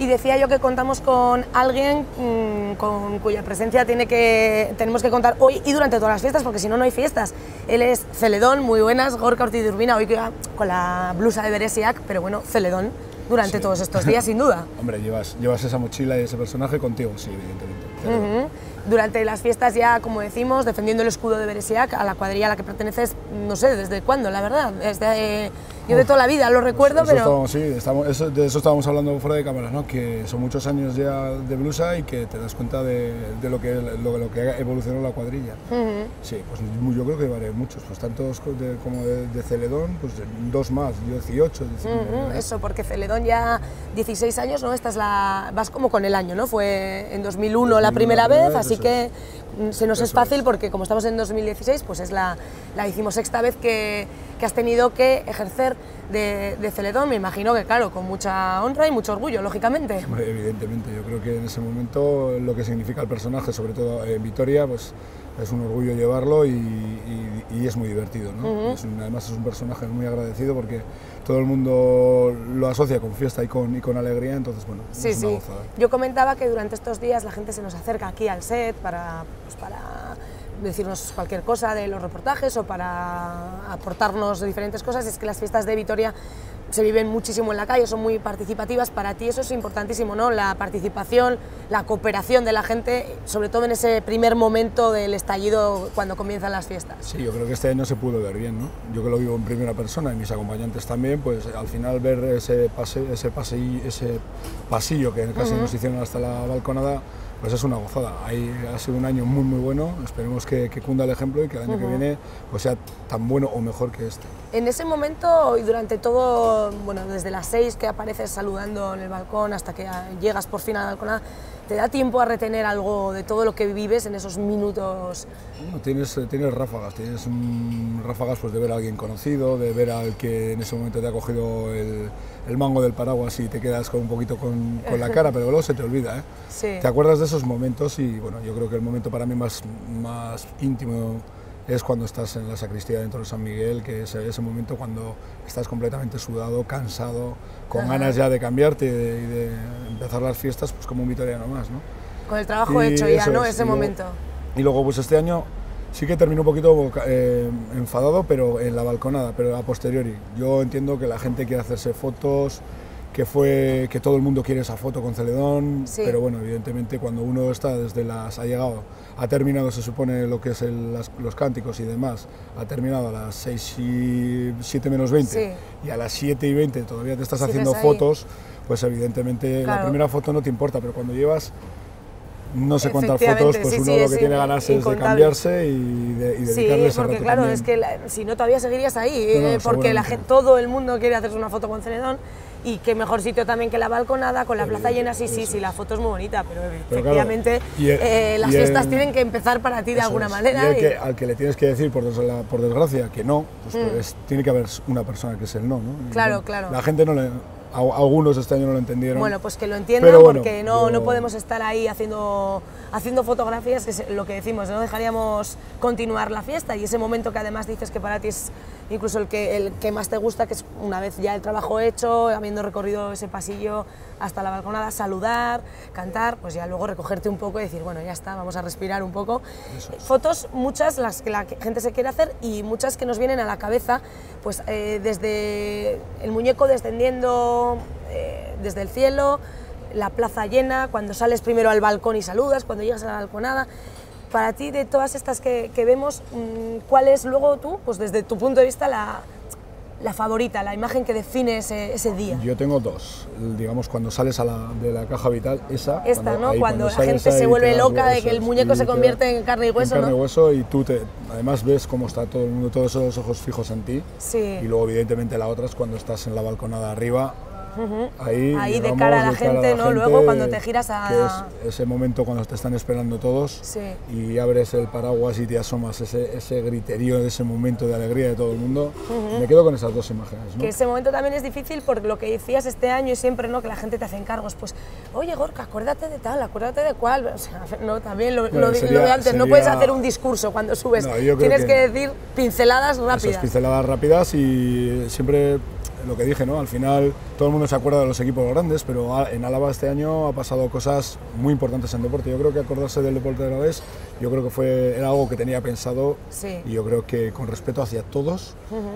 y decía yo que contamos con alguien mmm, con cuya presencia tiene que, tenemos que contar hoy y durante todas las fiestas, porque si no, no hay fiestas. Él es Celedón, muy buenas, Gorka Ortiz de Urbina, hoy con la blusa de Beresiak, pero bueno, Celedón durante sí. todos estos días, sin duda. Hombre, llevas, llevas esa mochila y ese personaje contigo, sí, evidentemente. Uh -huh. Durante las fiestas ya, como decimos, defendiendo el escudo de Beresiak, a la cuadrilla a la que perteneces, no sé, ¿desde cuándo, la verdad? Desde, eh, yo de toda la vida lo recuerdo, eso pero... Sí, estamos, eso, de eso estábamos hablando fuera de cámara, ¿no? que son muchos años ya de blusa y que te das cuenta de, de lo, que, lo, lo, que evolucionó la cuadrilla. Uh -huh. Sí, pues yo creo que llevaré muchos, pues tantos de, como de, de, Celedón, pues dos más, 18, 19. Uh -huh. Eso, porque Celedón ya 16 años, ¿no? Esta es la... vas como con el año, ¿no? Fue en 2001, 2001 la primera vez, vez así que se nos es fácil porque como estamos en 2016, pues es la, la decimosexta vez que, que has tenido que ejercer de, de, Celedón, me imagino que claro, con mucha honra y mucho orgullo, lógicamente. Hombre, evidentemente, yo creo que en ese momento lo que significa el personaje, sobre todo en Vitoria, pues es un orgullo llevarlo y, y, y es muy divertido. ¿no? Uh -huh. es un, además es un personaje muy agradecido porque todo el mundo lo asocia con fiesta y con, y con alegría, entonces bueno, sí, es una sí. gozada. Yo comentaba que durante estos días la gente se nos acerca aquí al set para, pues para decirnos cualquier cosa de los reportajes o para aportarnos diferentes cosas. Es que las fiestas de Vitoria se viven muchísimo en la calle, son muy participativas. Para ti eso es importantísimo, ¿no? La participación, la cooperación de la gente, sobre todo en ese primer momento del estallido cuando comienzan las fiestas. Sí, yo creo que este año se pudo ver bien, ¿no? Yo que lo vivo en primera persona y mis acompañantes también, pues al final ver ese, pase, ese, pase, ese pasillo que casi uh -huh. nos hicieron hasta la balconada, pues es una gozada. Ahí ha sido un año muy muy bueno, esperemos que, que cunda el ejemplo y que el año uh -huh. que viene pues sea tan bueno o mejor que este. En ese momento y durante todo, bueno, desde las seis que apareces saludando en el balcón hasta que llegas por fin a la balconada, ¿te da tiempo a retener algo de todo lo que vives en esos minutos? No, tienes, tienes ráfagas, tienes um, ráfagas pues, de ver a alguien conocido, de ver al que en ese momento te ha cogido el, el mango del paraguas y te quedas con un poquito con, con la cara, pero luego se te olvida. ¿eh? Sí. Te acuerdas de esos momentos y bueno, yo creo que el momento para mí más, más íntimo es cuando estás en la sacristía dentro de San Miguel, que es ese momento cuando estás completamente sudado, cansado, con Ajá. ganas ya de cambiarte y de, y de, empezar las fiestas pues como un vitoriano más, ¿no? Con el trabajo y hecho ya, ¿no? Es, ese y momento. Luego, y luego pues este año sí que terminó un poquito eh, enfadado, pero en la balconada, pero a posteriori. Yo entiendo que la gente quiere hacerse fotos, que fue que todo el mundo quiere esa foto con Celedón, sí. pero bueno, evidentemente cuando uno está desde las ha llegado, ha terminado se supone lo que es el, las, los cánticos y demás, ha terminado a las 6 y 7 menos 20 sí. y a las 7 y 20 todavía te estás haciendo fotos, pues evidentemente claro. la primera foto no te importa, pero cuando llevas no sé cuántas fotos, pues sí, uno sí, lo que tiene ganas es de cambiarse y, de, y dedicarle Sí, porque claro, también. es que la, si no todavía seguirías ahí, no, no, eh, porque la todo el mundo quiere hacerse una foto con Celedón y qué mejor sitio también que la balconada, con la plaza llena, sí, sí, sí, la foto es muy bonita, pero, pero efectivamente claro, el, eh, las fiestas el, tienen que empezar para ti de alguna es. manera. Y, y... Que, al que le tienes que decir, por, desgra por desgracia, que no, pues, mm. pues, tiene que haber una persona que es el no, ¿no? Claro, claro. La gente no le, algunos este año no lo entendieron. Bueno, pues que lo entiendan bueno, porque no, no podemos estar ahí haciendo, haciendo fotografías, que es lo que decimos, no dejaríamos continuar la fiesta y ese momento que además dices que para ti es incluso el que, el que más te gusta, que es una vez ya el trabajo hecho, habiendo recorrido ese pasillo hasta la balconada, saludar, cantar, pues ya luego recogerte un poco y decir, bueno, ya está, vamos a respirar un poco. Es. Fotos, muchas las que la gente se quiere hacer y muchas que nos vienen a la cabeza, pues eh, desde el muñeco descendiendo eh, desde el cielo, la plaza llena, cuando sales primero al balcón y saludas, cuando llegas a la balconada. Para ti, de todas estas que, que vemos, mm, ¿cuál es luego tú, pues desde tu punto de vista, la, la favorita, la imagen que define ese, ese, día? Yo tengo dos. Digamos, cuando sales a la, de la caja vital, esa. Esta, cuando, ¿no? Ahí, cuando, cuando, la gente se vuelve loca de que el muñeco se convierte en carne y hueso, en carne ¿no? y hueso y tú te, además ves cómo está todo el mundo, todos esos ojos fijos en ti. Sí. Y luego, evidentemente, la otra es cuando estás en la balconada arriba, Uh -huh. Ahí, ahí digamos, de cara a la de gente, cara a la ¿no? gente, Luego cuando te giras a... Que es ese momento cuando te están esperando todos sí. y abres el paraguas y te asomas, ese, ese griterío de ese momento de alegría de todo el mundo. Uh -huh. Me quedo con esas dos imágenes. ¿no? Que ese momento también es difícil por lo que decías este año y siempre, ¿no? Que la gente te hace encargos, pues, oye Gorka, acuérdate de tal, acuérdate de cuál. O sea, no, también lo, bueno, lo, sería, lo de antes, sería... no puedes hacer un discurso cuando subes, no, tienes que, que, decir pinceladas rápidas. Esas pinceladas rápidas y siempre lo que dije, ¿no? Al final todo el mundo se acuerda de los equipos grandes, pero en Álava este año ha pasado cosas muy importantes en deporte. Yo creo que acordarse del deporte de la vez, yo creo que fue era algo que tenía pensado y yo creo que con respeto hacia todos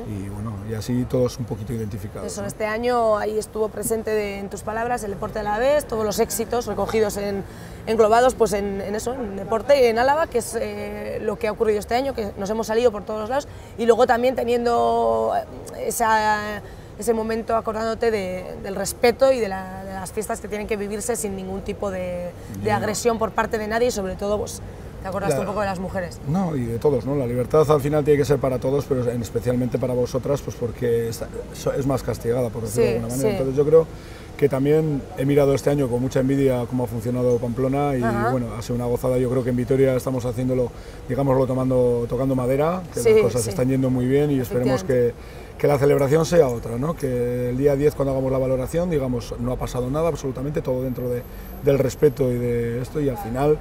y bueno, y así todos un poquito identificados. Eso, este año ahí estuvo presente en tus palabras el deporte de la vez, todos los éxitos recogidos en englobados pues en, eso, en deporte y en Álava, que es eh, lo que ha ocurrido este año, que nos hemos salido por todos los lados y luego también teniendo esa ese momento acordándote del respeto y de, las fiestas que tienen que vivirse sin ningún tipo de, agresión por parte de nadie y sobre todo pues, te acordaste un poco de las mujeres. No, y de todos, ¿no? La libertad al final tiene que ser para todos, pero especialmente para vosotras, pues porque es más castigada, por decirlo de alguna manera. Entonces yo creo que también he mirado este año con mucha envidia cómo ha funcionado Pamplona y bueno, ha sido una gozada. Yo creo que en Vitoria estamos haciéndolo, digámoslo, tomando, tocando madera, que las cosas están yendo muy bien y esperemos que, que, la celebración sea otra, ¿no? que el día 10 cuando hagamos la valoración, digamos, no ha pasado nada, absolutamente todo dentro de, del respeto y de esto y al final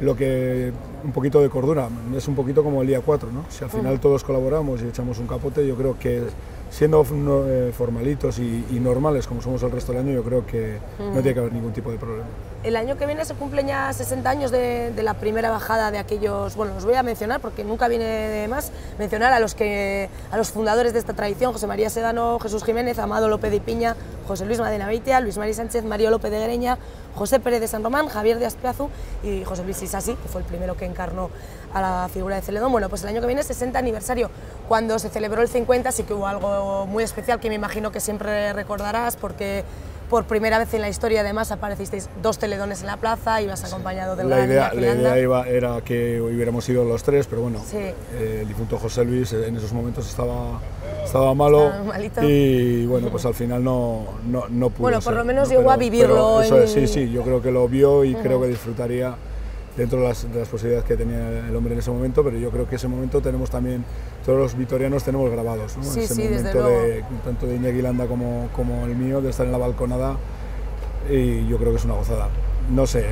lo que un poquito de cordura, es un poquito como el día 4, ¿no? Si al final todos colaboramos y echamos un capote, yo creo que siendo eh, formalitos y, normales como somos el resto del año, yo creo que no tiene que haber ningún tipo de problema. El año que viene se cumplen ya 60 años de, la primera bajada de aquellos, bueno, los voy a mencionar porque nunca viene de más, mencionar a los, que, a los fundadores de esta tradición, José María Sedano, Jesús Jiménez, Amado López de Piña, José Luis Beitia, Luis María Sánchez, Mario López de Greña, José Pérez de San Román, Javier de Aspiazu y José Luis Isasi, que fue el primero que encarnó a la figura de Celedón. Bueno, pues el año que viene es 60 aniversario. Cuando se celebró el 50 sí que hubo algo muy especial que me imagino que siempre recordarás porque por primera vez en la historia además aparecisteis dos teledones en la plaza, ibas acompañado del la idea, La idea iba, era que hubiéramos ido los tres, pero bueno, eh, el difunto José Luis en esos momentos estaba, estaba malo y bueno, pues al final no, no, no pudo Bueno, por lo menos llegó a vivirlo. sí, sí, yo creo que lo vio y creo que disfrutaría dentro de las, posibilidades que tenía el hombre en ese momento, pero yo creo que ese momento tenemos también, todos los vitorianos tenemos grabados, ¿no? sí, ese sí, momento de, tanto de Iñaki Landa como, como el mío, de estar en la balconada, y yo creo que es una gozada. No sé,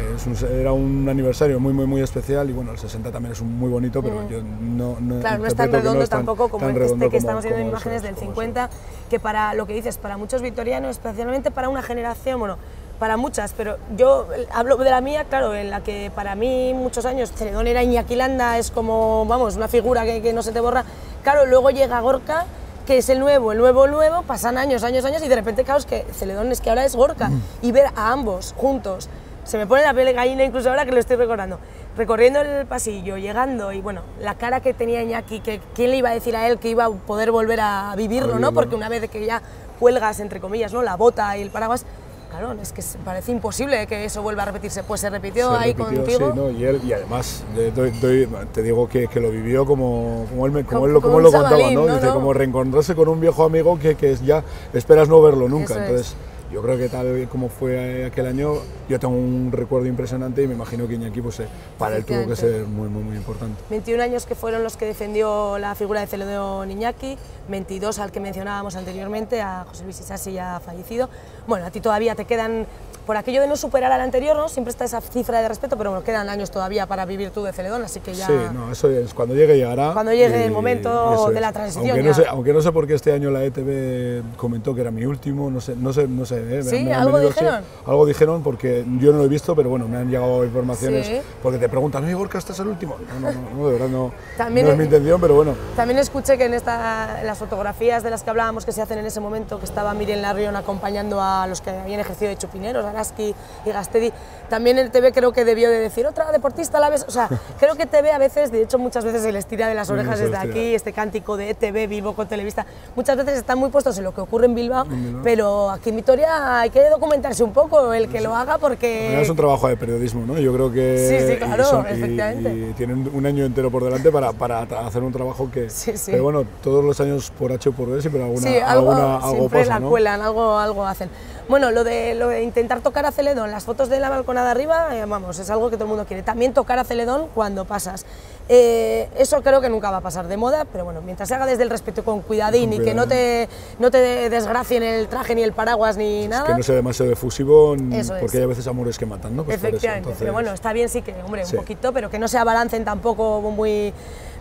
era un aniversario muy, muy, muy especial y bueno, el 60 también es muy bonito, pero yo no, no Claro, no es tan redondo tampoco como este que estamos viendo imágenes del 50, que para lo que dices, para muchos vitorianos, especialmente para una generación, bueno, para muchas, pero yo hablo de la mía, claro, en la que para mí muchos años Celedón era Iñaki Landa, es como, vamos, una figura que, no se te borra. Claro, luego llega Gorka, que es el nuevo, el nuevo, el nuevo, pasan años, años, años y de repente, claro, es que Celedón es que ahora es Gorka. Mm. Y ver a ambos juntos, se me pone la piel de gallina incluso ahora que lo estoy recordando. Recorriendo el pasillo, llegando y bueno, la cara que tenía Iñaki, que quién le iba a decir a él que iba a poder volver a vivirlo, ¿no? Porque una vez que ya cuelgas, entre comillas, ¿no? La bota y el paraguas, Claro, es que parece imposible que eso vuelva a repetirse. Pues se repitió ahí contigo. Sí, ¿no? y, él, y además, te digo que, que, lo vivió como, como él, como, él, lo contaba, ¿no? Dice, como reencontrarse con un viejo amigo que, que ya esperas no verlo nunca. Entonces, yo creo que tal como fue aquel año, yo tengo un recuerdo impresionante y me imagino que Iñaki, pues, eh, para él tuvo que ser muy, muy, muy importante. 21 años que fueron los que defendió la figura de Celedón Iñaki, 22 al que mencionábamos anteriormente, a José Luis Isasi ya fallecido. Bueno, a ti todavía te quedan por aquello de no superar al anterior, ¿no? Siempre está esa cifra de respeto, pero bueno, quedan años todavía para vivir tú de Celedón, así que ya... Sí, no, eso es, cuando llegue llegará. Cuando llegue el momento de la transición. Aunque no, sé, aunque no sé por qué este año la ETV comentó que era mi último, no sé, no sé, no sé. ¿eh? ¿Sí? ¿Algo dijeron? algo dijeron porque yo no lo he visto, pero bueno, me han llegado informaciones porque te preguntan, ¿no, Igor, que este es el último? No, no, no, de verdad no, también, no es mi intención, pero bueno. También escuché que en, esta, las fotografías de las que hablábamos que se hacen en ese momento, que estaba Miriam Larrión acompañando a los que habían ejercido de chupineros, Araski y Gastedi, también el TV creo que debió de decir, otra deportista a la vez, o sea, creo que TV a veces, de hecho muchas veces se les tira de las orejas desde aquí, este cántico de TV vivo con Televista, muchas veces están muy puestos en lo que ocurre en Bilbao, pero aquí en Vitoria hay que documentarse un poco, el que lo haga porque... Es un trabajo de periodismo, ¿no? Yo creo que... Sí, sí, claro, efectivamente. Y, tienen un año entero por delante para, para hacer un trabajo que... Sí, sí. Pero bueno, todos los años por H o por B, pero alguna, sí, algo, alguna, algo siempre la cuelan, algo, algo hacen. Bueno, lo de, lo de intentar tocar a Celedón, las fotos de la balconada arriba, eh, vamos, es algo que todo el mundo quiere. También tocar a Celedón cuando pasas. Eh, eso creo que nunca va a pasar de moda, pero bueno, mientras se haga desde el respeto con cuidadín y que no te, no te desgracien el traje ni el paraguas ni nada. Que no sea demasiado efusivo, porque hay a veces amores que matan, ¿no? Pues Efectivamente, pero bueno, está bien sí que, hombre, un poquito, pero que no se abalancen tampoco muy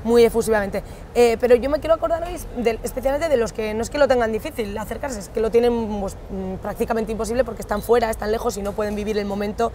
muy efusivamente. Eh, pero yo me quiero acordar hoy de- especialmente de los que no es que lo tengan difícil acercarse, es que lo tienen pues, mm, prácticamente imposible porque están fuera, están lejos y no pueden vivir el momento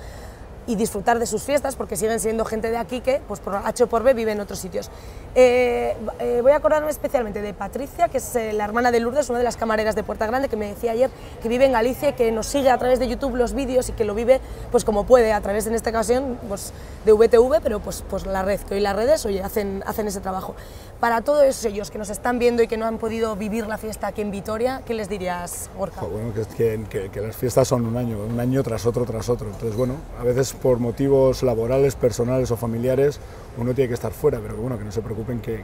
y disfrutar de sus fiestas porque siguen siendo gente de aquí que pues por H o por B vive en otros sitios. Eh, eh, voy a acordarme especialmente de Patricia, que es eh, la hermana de Lourdes, una de las camareras de Puerta Grande, que me decía ayer que vive en Galicia y que nos sigue a través de YouTube los vídeos y que lo vive pues como puede, a través en esta ocasión pues, de VTV, pero pues, pues la red, que hoy las redes oye, hacen, hacen ese trabajo. Para todos ellos que nos están viendo y que no han podido vivir la fiesta aquí en Vitoria, ¿qué les dirías, Gorka? Bueno, que- que- que las fiestas son un año, un año tras otro, tras otro. Entonces, bueno, a veces por motivos laborales, personales o familiares, uno tiene que estar fuera, pero bueno, que no se preocupen que,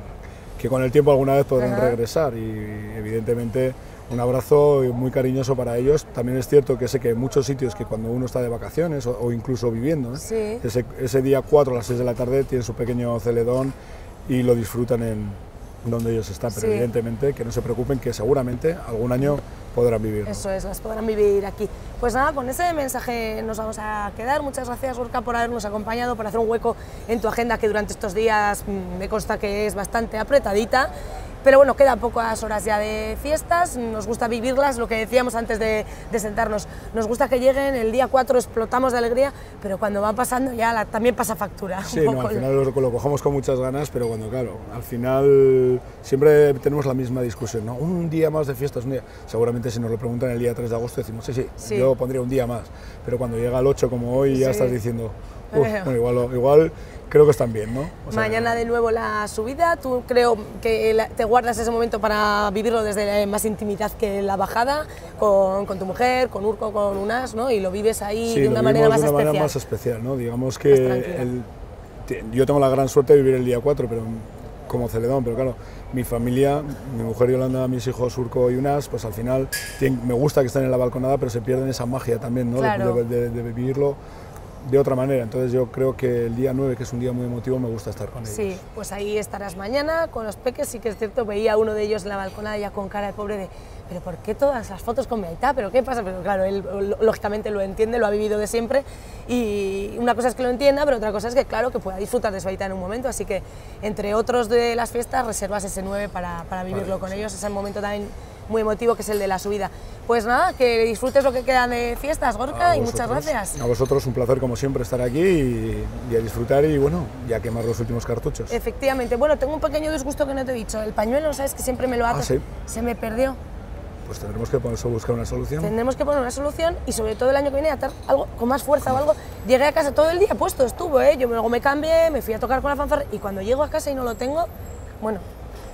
que con el tiempo alguna vez podrán Ajá. regresar y evidentemente un abrazo muy cariñoso para ellos. También es cierto que sé que hay muchos sitios que cuando uno está de vacaciones o, o incluso viviendo, ¿eh? Sí. ese, ese día 4 a las 6 de la tarde tienen su pequeño celedón y lo disfrutan en donde ellos están, pero Sí. evidentemente que no se preocupen que seguramente algún año podrán vivir. Eso es, las podrán vivir aquí. Pues nada, con ese mensaje nos vamos a quedar. Muchas gracias, Gorka, por habernos acompañado, por hacer un hueco en tu agenda que durante estos días mm, me consta que es bastante apretadita. Pero bueno, quedan pocas horas ya de fiestas, nos gusta vivirlas, lo que decíamos antes de, de sentarnos, nos gusta que lleguen, el día 4 explotamos de alegría, pero cuando van pasando ya la- también pasa factura. Sí, un no, poco. al final lo, lo cogemos con muchas ganas, pero cuando, claro, al final siempre tenemos la misma discusión, ¿no? Un día más de fiestas, un día. Seguramente si nos lo preguntan el día 3 de agosto decimos, sí, sí, Sí. yo pondría un día más, pero cuando llega el 8 como hoy ya Sí. estás diciendo, "Uf, Eh. bueno, igual, igual creo que están bien, ¿no? O sea, Mañana de nuevo la subida, tú creo que te guardas ese momento para vivirlo desde más intimidad que la bajada, con, con tu mujer, con Urco, con Unas, ¿no? Y lo vives ahí Sí, de una manera más de una especial. manera más especial, ¿no? Digamos que el- yo tengo la gran suerte de vivir el día 4, pero como Celedón, pero claro, mi familia, mi mujer Yolanda, mis hijos Urco y Unas, pues al final tienen- me gusta que estén en la balconada, pero se pierden esa magia también, ¿no? Claro. De, de- de vivirlo de otra manera. Entonces yo creo que el día 9, que es un día muy emotivo, me gusta estar con ellos. Sí, pues ahí estarás mañana con los peques, sí que es cierto, veía a uno de ellos en la balconada ya con cara de pobre de, pero ¿por qué todas las fotos con mi aita? ¿Pero qué pasa? Pero claro, él lógicamente lo entiende, lo ha vivido de siempre y una cosa es que lo entienda, pero otra cosa es que claro, que pueda disfrutar de su aita en un momento, así que entre otros de las fiestas reservas ese 9 para, para vivirlo con ellos, ese momento también muy emotivo que es el de la subida. Pues nada, que disfrutes lo que queda de fiestas, Gorka, A y muchas gracias. A vosotros un placer como siempre estar aquí y, y a disfrutar y bueno, y a quemar los últimos cartuchos. Efectivamente, bueno, tengo un pequeño disgusto que no te he dicho, el pañuelo, ¿sabes? Que siempre me lo ato, Ah, ¿sí? se me perdió. Pues tendremos que buscar una solución. Tendremos que poner una solución y sobre todo el año que viene atar algo con más fuerza o algo. Llegué a casa todo el día puesto, estuvo, ¿eh? Yo luego me cambié, me fui a tocar con la fanfarra y cuando llego a casa y no lo tengo, bueno,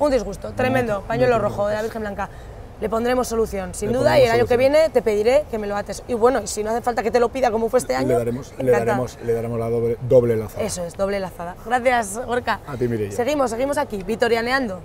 un disgusto, tremendo, te- pañuelo no rojo de la. Virgen Blanca. Le pondremos solución, sin Le duda, y el pondremos año que solución. viene te pediré que me lo ates. Y bueno, y si no hace falta que te lo pida como fue este año, le daremos, le daremos, le daremos la doble, doble lazada. Eso es, doble lazada. Gracias, Gorka. A ti, Mireia. Seguimos, seguimos aquí, vitorianeando.